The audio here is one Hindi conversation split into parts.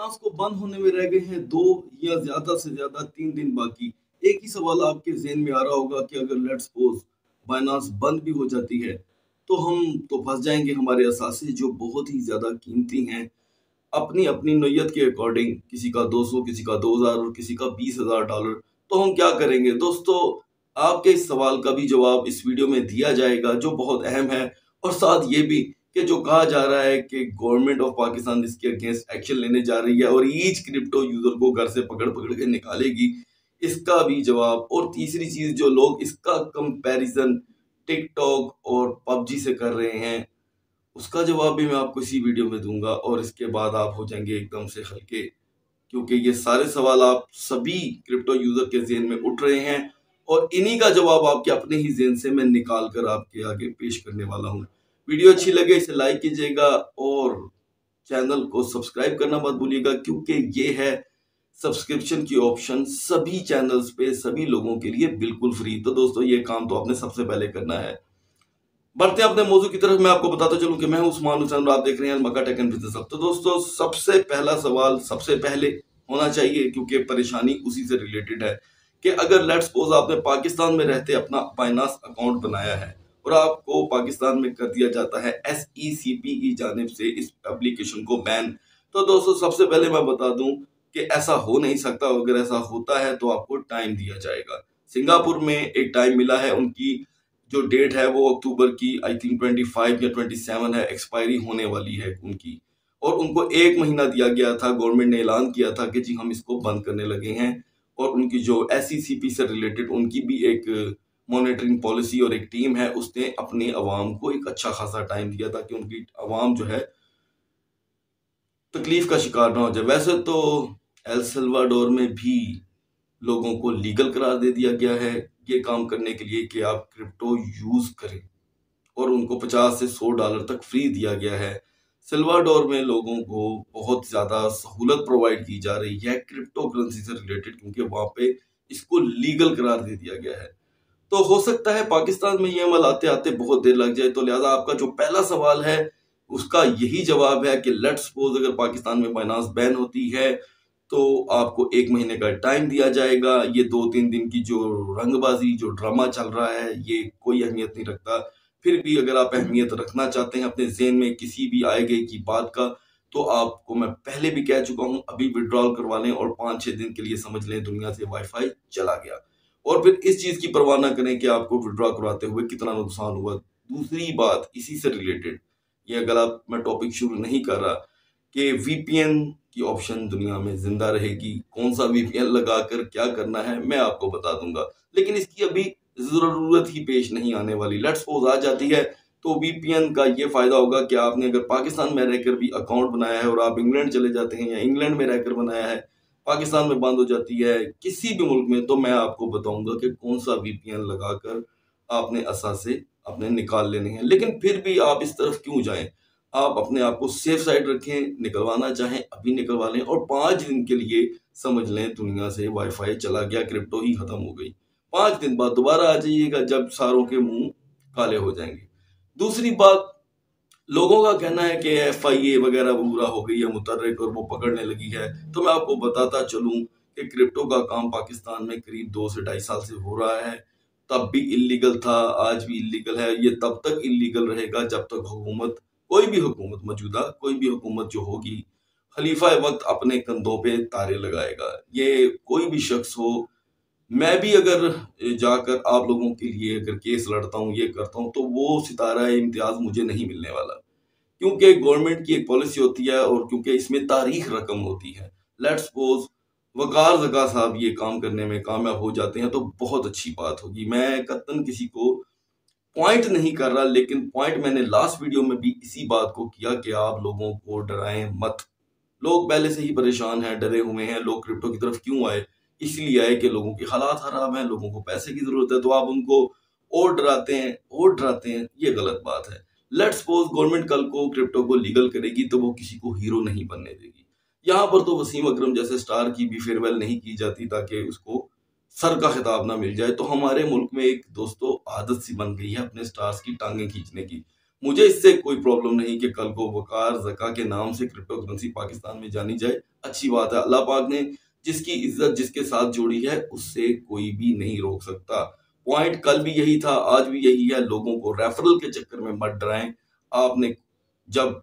बाइनांस को बंद होने में रह गए हैं दो या ज़्यादा से ज़्यादा तीन दिन बाकी। एक ही सवाल आपके जहन में आ रहा होगा कि अगर लेट्स सपोज़ बाइनांस बंद भी हो जाती है तो हम तो फंस जाएँगे हमारे असासे जो बहुत ही ज़्यादा कीमती हैं। अपनी अपनी नोयत के अकॉर्डिंग किसी का 200 किसी का 2000 और किसी का बीस हज़ार डॉलर तो हम क्या करेंगे? दोस्तों, आपके इस सवाल का भी जवाब इस वीडियो में दिया जाएगा, जो बहुत अहम है। और साथ ये भी कि जो कहा जा रहा है कि गवर्नमेंट ऑफ़ पाकिस्तान इसके अगेंस्ट एक्शन लेने जा रही है और ईच क्रिप्टो यूज़र को घर से पकड़ पकड़ के निकालेगी। इसका भी जवाब और तीसरी चीज़ जो लोग इसका कंपैरिजन टिकटॉक और पबजी से कर रहे हैं, उसका जवाब भी मैं आपको इसी वीडियो में दूँगा और इसके बाद आप हो जाएँगे एकदम से हल्के, क्योंकि ये सारे सवाल आप सभी क्रिप्टो यूज़र के जेन में उठ रहे हैं और इन्हीं का जवाब आपके अपने ही जेन से मैं निकाल कर आपके आगे पेश करने वाला हूँ। वीडियो अच्छी लगे इसे लाइक कीजिएगा और चैनल को सब्सक्राइब करना मत भूलिएगा, क्योंकि ये है सब्सक्रिप्शन की ऑप्शन सभी चैनल्स पे, सभी लोगों के लिए बिल्कुल फ्री। तो दोस्तों, ये काम तो आपने सबसे पहले करना है। बढ़ते हैं अपने मौजू की तरफ़, मैं आपको बताता चलूँ कि मैं उस्मान हुसैन आप देख रहे हैं मक्का टेक एंड बिज़नेस। तो दोस्तों, सबसे पहला सवाल, सबसे पहले होना चाहिए, क्योंकि परेशानी उसी से रिलेटेड है कि अगर लेट्स सपोज़ आपने पाकिस्तान में रहते अपना बाइनास अकाउंट बनाया है और आपको पाकिस्तान में कर दिया जाता है एस ई सी पी की जानब से इस एप्लीकेशन को बैन तो दोस्तों, सबसे पहले मैं बता दूँ कि ऐसा हो नहीं सकता। अगर ऐसा होता है तो आपको टाइम दिया जाएगा। सिंगापुर में एक टाइम मिला है, उनकी जो डेट है, वो अक्टूबर की आई थिंक ट्वेंटी फाइव या ट्वेंटी सेवन है एक्सपायरी होने वाली है उनकी। और उनको एक महीना दिया गया था गवर्नमेंट ने ऐलान किया था कि जी हम इसको बंद करने लगे हैं। और उनकी जो एस से रिलेटेड उनकी भी एक मॉनिटरिंग पॉलिसी और एक टीम है, उसने अपनी आवाम को एक अच्छा खासा टाइम दिया ताकि उनकी आवाम जो है तकलीफ़ का शिकार ना हो जाए। वैसे तो एल सल्वाडोर में भी लोगों को लीगल करार दे दिया गया है ये काम करने के लिए कि आप क्रिप्टो यूज़ करें और उनको 50 से 100 डॉलर तक फ्री दिया गया है। सिल्वाडोर में लोगों को बहुत ज़्यादा सहूलत प्रोवाइड की जा रही है क्रिप्टो करेंसी से रिलेटेड क्योंकि वहाँ पे इसको लीगल करार दे दिया गया है। तो हो सकता है पाकिस्तान में ये अमल आते आते बहुत देर लग जाए। तो लिहाजा आपका जो पहला सवाल है, उसका यही जवाब है कि लेट सपोज़ अगर पाकिस्तान में फाइनेंस बैन होती है तो आपको एक महीने का टाइम दिया जाएगा। ये दो तीन दिन की जो रंगबाजी, जो ड्रामा चल रहा है, ये कोई अहमियत नहीं रखता। फिर भी अगर आप अहमियत रखना चाहते हैं अपने जेन में किसी भी आए गए की बात का तो आपको मैं पहले भी कह चुका हूँ, अभी विड्रॉल करवा लें और पाँच छह दिन के लिए समझ लें दुनिया से वाईफाई चला गया। और फिर इस चीज़ की परवाह ना करें कि आपको विड्रॉ करवाते हुए कितना नुकसान हुआ। दूसरी बात, इसी से रिलेटेड ये अगर आप, मैं टॉपिक शुरू नहीं कर रहा कि वीपीएन की ऑप्शन दुनिया में ज़िंदा रहेगी, कौन सा वीपीएन लगाकर क्या करना है, मैं आपको बता दूँगा। लेकिन इसकी अभी ज़रूरत ही पेश नहीं आने वाली। लेट्स सपोज़ आ जाती है तो वीपीएन का ये फ़ायदा होगा कि आपने अगर पाकिस्तान में रहकर भी अकाउंट बनाया है और आप इंग्लैंड चले जाते हैं या इंग्लैंड में रहकर बनाया है पाकिस्तान में बंद हो जाती है। किसी भी मुल्क में तो मैं आपको बताऊँगा कि कौन सा वीपीएन लगाकर आपने असासे अपने निकाल लेने हैं। लेकिन फिर भी आप इस तरफ़ क्यों जाएँ? आप अपने आप को सेफ़ साइड रखें, निकलवाना चाहें, अभी निकलवा लें और पाँच दिन के लिए समझ लें दुनिया से वाईफाई चला गया क्रिप्टो ही खत्म हो गई। पाँच दिन बाद दोबारा आ जाइएगा जब सारों के मुँह काले हो जाएँगे। दूसरी बात लोगों का कहना है कि एफ़ आई ए वगैरह बुरा हो गई है मुतरक और वो पकड़ने लगी है। तो मैं आपको बताता चलूँ कि क्रिप्टो का काम पाकिस्तान में करीब दो से ढाई साल से हो रहा है। तब भी इलीगल था, आज भी इलीगल है। ये तब तक इलीगल रहेगा जब तक हुकूमत, कोई भी हुकूमत मौजूदा, कोई भी हुकूमत जो होगी, खलीफा वक्त अपने कंधों पे तारे लगाएगा। ये कोई भी शख्स हो मैं भी अगर जाकर आप लोगों के लिए अगर केस लड़ता हूँ, ये करता हूँ तो वो सितारा इम्तियाज़ मुझे नहीं मिलने वाला। क्योंकि गवर्नमेंट की एक पॉलिसी होती है और क्योंकि इसमें तारीख रकम होती है। लेट सपोज़ वकार जका साहब ये काम करने में कामयाब हो जाते हैं तो बहुत अच्छी बात होगी। मैं कतन किसी को पॉइंट नहीं कर रहा, लेकिन पॉइंट मैंने लास्ट वीडियो में भी इसी बात को किया कि आप लोगों को डराएँ मत। लोग पहले से ही परेशान हैं, डरे हुए हैं, लोग क्रिप्टो की तरफ़ क्यों आए? इसलिए आए कि लोगों की हालात खराब हैं, लोगों को पैसे की ज़रूरत है तो आप उनको और डराते हैं, और डराते हैं, ये गलत बात है। लेट सपोज़ गवर्नमेंट कल को क्रिप्टो को लीगल करेगी तो वो किसी को हीरो नहीं बनने देगी। यहाँ पर तो वसीम अकरम जैसे स्टार की भी फेयरवेल नहीं की जाती ताकि उसको सर का खिताब ना मिल जाए। तो हमारे मुल्क में एक दोस्तों आदत सी बन गई है अपने स्टार्स की टांगे खींचने की। मुझे इससे कोई प्रॉब्लम नहीं कि कल को वकार, जका के नाम से क्रिप्टो करेंसी पाकिस्तान में जानी जाए। अच्छी बात है, अल्लाह पाक ने जिसकी इज़्ज़त जिसके साथ जुड़ी है, उससे कोई भी नहीं रोक सकता। पॉइंट कल भी यही था, आज भी यही है। लोगों को रेफरल के चक्कर में मत डराएँ। आपने जब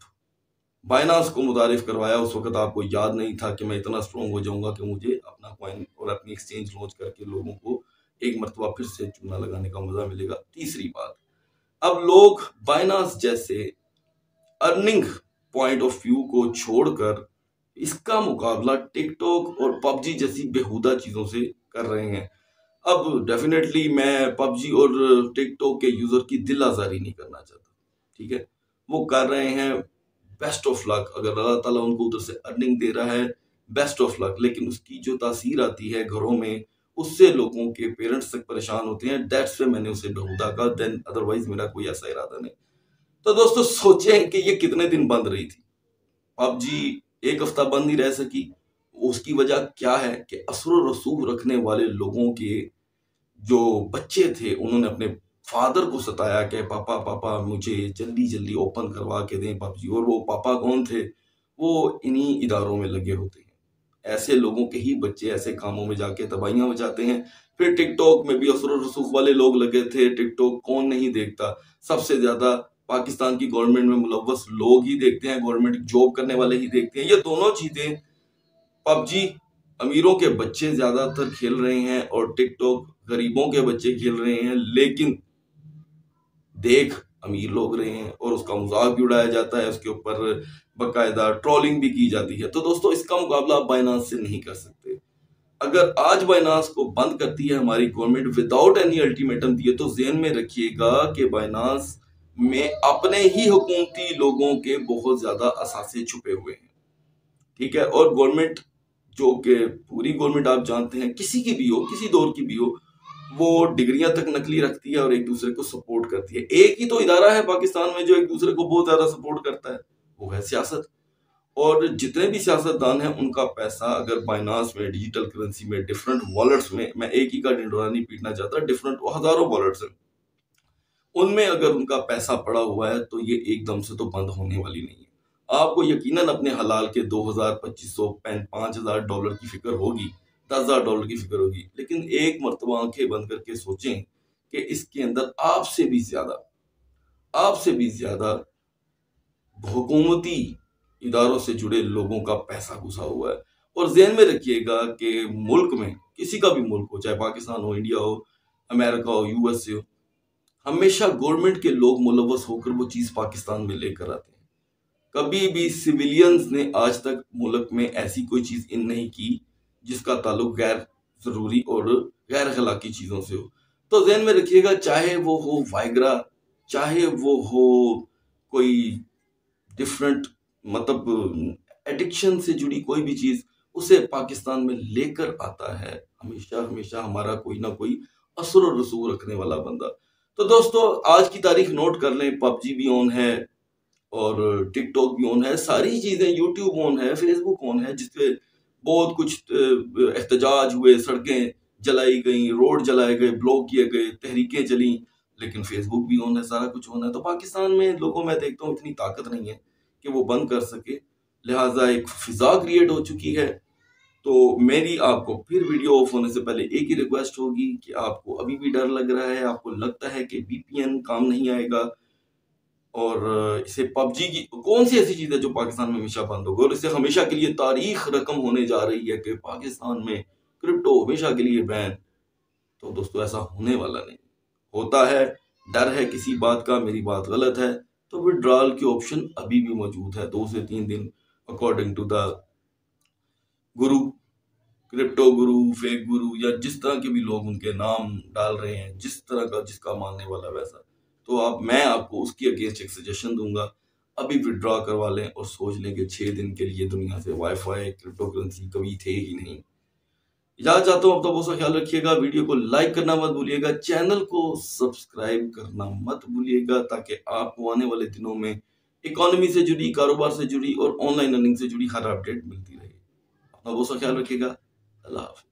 बाइनास को मुतारिफ करवाया, उस वक्त आपको याद नहीं था कि मैं इतना स्ट्रॉन्ग हो जाऊँगा कि मुझे अपना कॉइन और अपनी एक्सचेंज लॉन्च करके लोगों को एक मरतबा फिर से चूना लगाने का मज़ा मिलेगा। तीसरी बात, अब लोग बाइनास जैसे अर्निंग पॉइंट ऑफ़ व्यू को छोड़कर इसका मुकाबला टिकटॉक और पबजी जैसी बेहुदा चीज़ों से कर रहे हैं। अब डेफिनेटली मैं पबजी और टिकटॉक के यूज़र की दिल आजारी नहीं करना चाहता, ठीक है? वो कर रहे हैं बेस्ट ऑफ़ लक अगर अल्लाह ताला उनको उधर से अर्निंग दे रहा है बेस्ट ऑफ़ लक लेकिन उसकी जो तासीर आती है घरों में, उससे लोगों के पेरेंट्स तक परेशान होते हैं। डेट्स पे मैंने उसे बहुदा का देन अदरवाइज़ मेरा कोई ऐसा इरादा नहीं। तो दोस्तों, सोचें कि ये कितने दिन बंद रही थी? पबजी एक हफ़्ता बंद नहीं रह सकी। उसकी वजह क्या है कि असर रसूख रखने वाले लोगों के जो बच्चे थे, उन्होंने अपने फादर को सताया कि, पापा पापा, मुझे जल्दी जल्दी ओपन करवा के दें पबजी और वो पापा कौन थे? वो इन्हीं इदारों में लगे होते हैं। ऐसे लोगों के ही बच्चे ऐसे कामों में जाके तबाहियाँ बजाते हैं। फिर टिकटॉक में भी असर रसूख वाले लोग लगे थे। टिकटॉक कौन नहीं देखता। सबसे ज़्यादा पाकिस्तान की गवर्नमेंट में मुलवस लोग ही देखते हैं गवर्नमेंट जॉब करने वाले ही देखते हैं। ये दोनों चीज़ें पबजी अमीरों के बच्चे ज़्यादातर खेल रहे हैं और टिकटॉक गरीबों के बच्चे खेल रहे हैं, लेकिन देख अमीर लोग रहे हैं और उसका मज़ाक भी उड़ाया जाता है, उसके ऊपर बाकायदा ट्रोलिंग भी की जाती है। तो दोस्तों, इसका मुकाबला आप बाइनास से नहीं कर सकते। अगर आज बाइनास को बंद करती है हमारी गवर्नमेंट विदाउट एनी अल्टीमेटम दिए तो जेन में रखिएगा कि बाइनास में अपने ही हुकूमती लोगों के बहुत ज़्यादा असासे छुपे हुए हैं। ठीक है? और गवर्नमेंट जो कि पूरी गवर्नमेंट आप जानते हैं, किसी की भी हो, किसी दौर की भी हो, वो डिग्रियाँ तक नकली रखती है और एक दूसरे को सपोर्ट करती है। एक ही तो इदारा है पाकिस्तान में जो एक दूसरे को बहुत ज़्यादा सपोर्ट करता है। वो है सियासत। और जितने भी सियासतदान हैं, उनका पैसा अगर बाइनास में डिजिटल करेंसी में डिफरेंट वॉलेट्स में, मैं एक ही का डिंडोरा नहीं पीटना चाहता डिफरेंट हज़ारों वॉलेट्स हैं। उनमें अगर उनका पैसा पड़ा हुआ है तो ये एकदम से तो बंद होने वाली नहीं है। आपको यकीनन अपने हलाल के दो हज़ार पच्चीस सौ पाँच हज़ार डॉलर की फ़िक्र होगी, दस हज़ार डॉलर की फ़िक्र होगी। लेकिन एक मरतबा आँखें बंद करके सोचें कि इसके अंदर आपसे भी ज़्यादा, आपसे भी ज़्यादा हुकूमती इदारों से जुड़े लोगों का पैसा घुसा हुआ है। और जहन में रखिएगा कि मुल्क में, किसी का भी मुल्क हो, चाहे पाकिस्तान हो, इंडिया हो, अमेरिका हो यूएसए हो हमेशा गवर्नमेंट के लोग मुलवस होकर वो चीज़ पाकिस्तान में लेकर आते हैं। कभी भी सिविलियंस ने आज तक मुल्क में ऐसी कोई चीज़ इन नहीं की जिसका ताल्लुक गैर ज़रूरी और गैर अखलाकी चीज़ों से हो। तो जहन में रखिएगा, चाहे वो हो वाइग्रा चाहे वो हो कोई डिफरेंट मतलब एडिक्शन से जुड़ी कोई भी चीज़, उसे पाकिस्तान में लेकर आता है हमेशा हमेशा हमारा कोई ना कोई असर और रसूख रखने वाला बंदा। तो दोस्तों, आज की तारीख नोट कर लें, पबजी भी ऑन है और टिकटॉक भी ऑन है, सारी चीज़ें यूट्यूब ऑन है फेसबुक ऑन है, जिसपे बहुत कुछ एहतजाज हुए, सड़कें जलाई गई, रोड जलाए गए ब्लॉक किए गए, तहरीकें चली लेकिन फेसबुक भी ऑन है, सारा कुछ ऑन है। तो पाकिस्तान में लोगों, में देखता हूँ, इतनी ताकत नहीं है कि वो बंद कर सके। लिहाजा एक फिजा क्रिएट हो चुकी है। तो मेरी आपको फिर वीडियो ऑफ़ होने से पहले एक ही रिक्वेस्ट होगी कि आपको अभी भी डर लग रहा है, आपको लगता है कि वीपीएन काम नहीं आएगा और इसे पबजी की कौन सी ऐसी चीज़ है जो पाकिस्तान में हमेशा बंद होगी? और इसे हमेशा के लिए तारीख रकम होने जा रही है कि पाकिस्तान में क्रिप्टो हमेशा के लिए बैन तो दोस्तों, ऐसा होने वाला नहीं। होता है, डर है किसी बात का, मेरी बात गलत है तो विड्रॉल की ऑप्शन अभी भी मौजूद है, दो से तीन दिन according to the guru crypto guru fake guru, या जिस तरह के भी लोग उनके नाम डाल रहे हैं, जिस तरह का, जिसका मानने वाला वैसा तो आप, मैं आपको उसकी अगेंस्ट एक सजेशन दूँगा। अभी विड्रॉ करवा लें और सोच लें कि छः दिन के लिए दुनिया से वाईफाई क्रिप्टो करेंसी कभी थे ही नहीं। इजाज़त चाहता हूँ, अब तो बहुत सा ख्याल रखिएगा, वीडियो को लाइक करना मत भूलिएगा चैनल को सब्सक्राइब करना मत भूलिएगा, ताकि आपको आने वाले दिनों में इकोनॉमी से जुड़ी, कारोबार से जुड़ी और ऑनलाइन अर्निंग से जुड़ी हर अपडेट मिलती रहे उसका ख्याल रखिएगा अल्लाह हाफिज